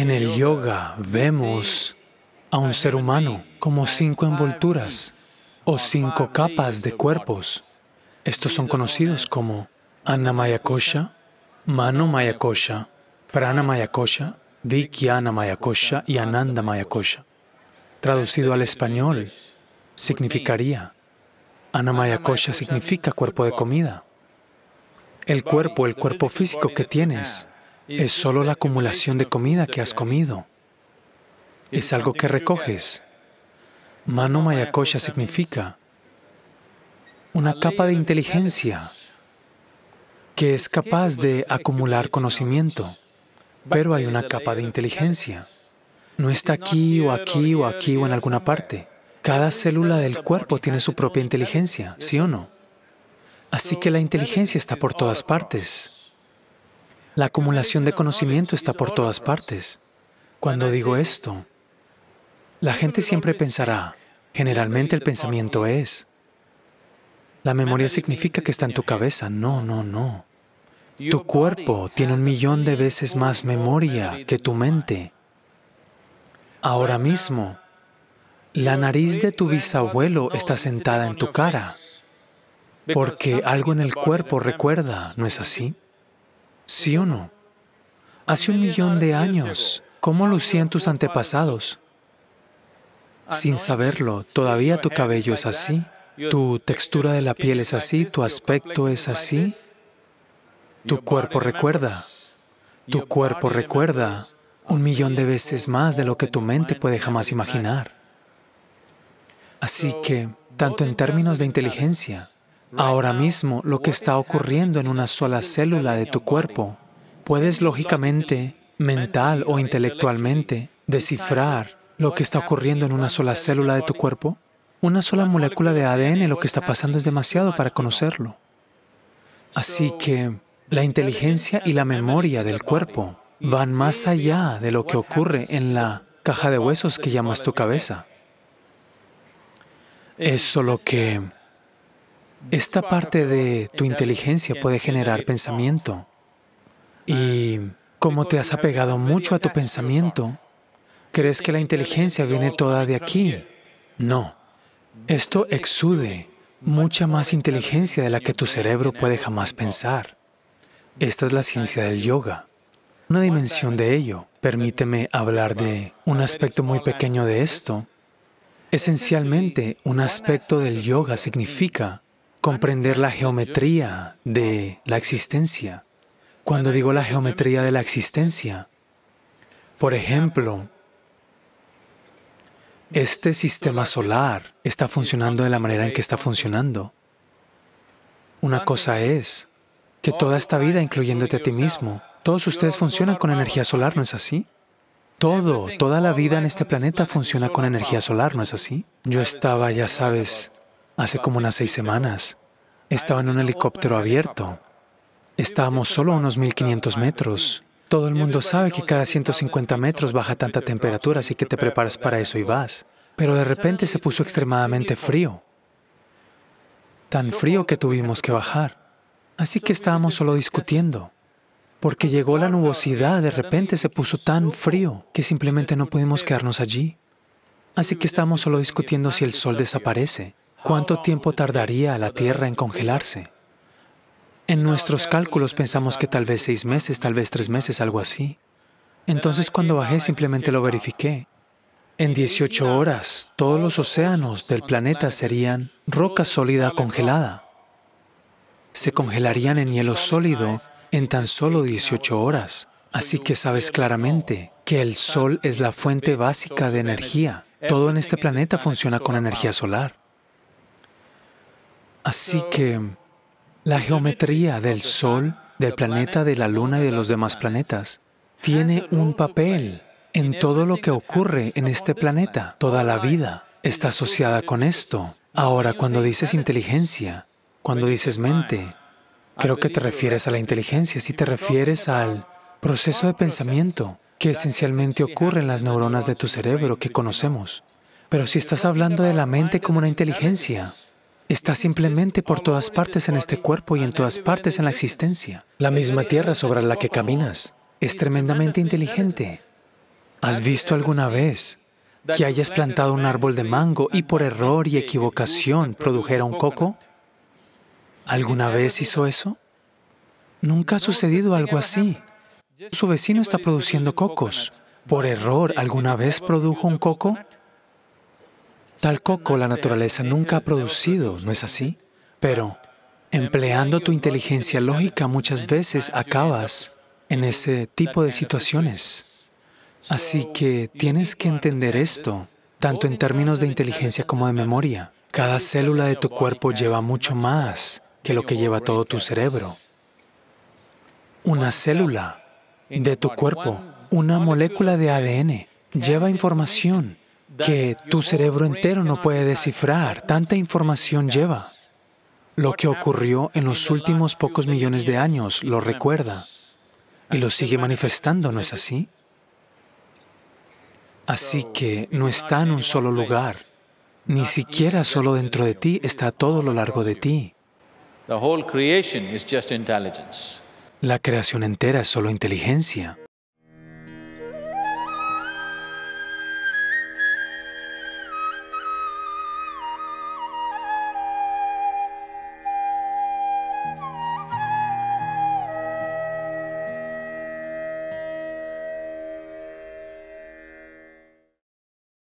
En el yoga vemos a un ser humano como cinco envolturas o cinco capas de cuerpos. Estos son conocidos como Annamaya Kosha, Mano Maya Kosha, Prana Maya Kosha, Vijnana Maya Kosha y Ananda Maya Kosha. Traducido al español, significaría Anamaya Kosha significa cuerpo de comida. El cuerpo, el cuerpo físico que tienes, es solo la acumulación de comida que has comido. Es algo que recoges. Mano Maya Kosha significa una capa de inteligencia que es capaz de acumular conocimiento, pero hay una capa de inteligencia. No está aquí o aquí o aquí o en alguna parte. Cada célula del cuerpo tiene su propia inteligencia, ¿sí o no? Así que la inteligencia está por todas partes. La acumulación de conocimiento está por todas partes. Cuando digo esto, la gente siempre pensará, generalmente el pensamiento es, la memoria significa que está en tu cabeza. No, no, no. Tu cuerpo tiene un millón de veces más memoria que tu mente. Ahora mismo, la nariz de tu bisabuelo está sentada en tu cara porque algo en el cuerpo recuerda, ¿no es así? ¿Sí o no? Hace un millón de años, ¿cómo lucían tus antepasados? Sin saberlo, todavía tu cabello es así, tu textura de la piel es así, tu aspecto es así. Tu cuerpo recuerda, tu cuerpo recuerda un millón de veces más de lo que tu mente puede jamás imaginar. Así que, tanto en términos de inteligencia, ahora mismo lo que está ocurriendo en una sola célula de tu cuerpo, puedes lógicamente, mental o intelectualmente, descifrar lo que está ocurriendo en una sola célula de tu cuerpo? Una sola molécula de ADN, lo que está pasando es demasiado para conocerlo. Así que la inteligencia y la memoria del cuerpo van más allá de lo que ocurre en la caja de huesos que llamas tu cabeza. Es solo que esta parte de tu inteligencia puede generar pensamiento. Y como te has apegado mucho a tu pensamiento, ¿crees que la inteligencia viene toda de aquí? No. Esto exude mucha más inteligencia de la que tu cerebro puede jamás pensar. Esta es la ciencia del yoga. Una dimensión de ello. Permíteme hablar de un aspecto muy pequeño de esto, Esencialmente, un aspecto del yoga significa comprender la geometría de la existencia. Cuando digo la geometría de la existencia, por ejemplo, este sistema solar está funcionando de la manera en que está funcionando. Una cosa es que toda esta vida, incluyéndote a ti mismo, todos ustedes funcionan con energía solar, ¿no es así? Todo, toda la vida en este planeta funciona con energía solar, ¿no es así? Yo estaba, ya sabes, hace como unas seis semanas, estaba en un helicóptero abierto. Estábamos solo a unos 1500 metros. Todo el mundo sabe que cada 150 metros baja tanta temperatura, así que te preparas para eso y vas. Pero de repente se puso extremadamente frío. Tan frío que tuvimos que bajar. Así que estábamos solo discutiendo porque llegó la nubosidad, de repente se puso tan frío que simplemente no pudimos quedarnos allí. Así que estamos solo discutiendo si el sol desaparece, cuánto tiempo tardaría la Tierra en congelarse. En nuestros cálculos pensamos que tal vez seis meses, tal vez tres meses, algo así. Entonces cuando bajé simplemente lo verifiqué. En 18 horas, todos los océanos del planeta serían roca sólida congelada. Se congelarían en hielo sólido en tan solo 18 horas. Así que sabes claramente que el Sol es la fuente básica de energía. Todo en este planeta funciona con energía solar. Así que la geometría del Sol, del planeta, de la Luna y de los demás planetas tiene un papel en todo lo que ocurre en este planeta. Toda la vida está asociada con esto. Ahora, cuando dices inteligencia, cuando dices mente, Creo que te refieres a la inteligencia, si te refieres al proceso de pensamiento que esencialmente ocurre en las neuronas de tu cerebro que conocemos. Pero si estás hablando de la mente como una inteligencia, está simplemente por todas partes en este cuerpo y en todas partes en la existencia. La misma tierra sobre la que caminas es tremendamente inteligente. ¿Has visto alguna vez que hayas plantado un árbol de mango y por error y equivocación produjera un coco? ¿Alguna vez hizo eso? Nunca ha sucedido algo así. Su vecino está produciendo cocos. ¿Por error alguna vez produjo un coco? Tal coco la naturaleza nunca ha producido, ¿no es así? Pero empleando tu inteligencia lógica muchas veces acabas en ese tipo de situaciones. Así que tienes que entender esto, tanto en términos de inteligencia como de memoria. Cada célula de tu cuerpo lleva mucho más que lo que lleva todo tu cerebro. Una célula de tu cuerpo, una molécula de ADN, lleva información que tu cerebro entero no puede descifrar. Tanta información lleva. Lo que ocurrió en los últimos pocos millones de años lo recuerda y lo sigue manifestando, ¿no es así? Así que no está en un solo lugar, ni siquiera solo dentro de ti, está a todo lo largo de ti. La creación entera es solo inteligencia.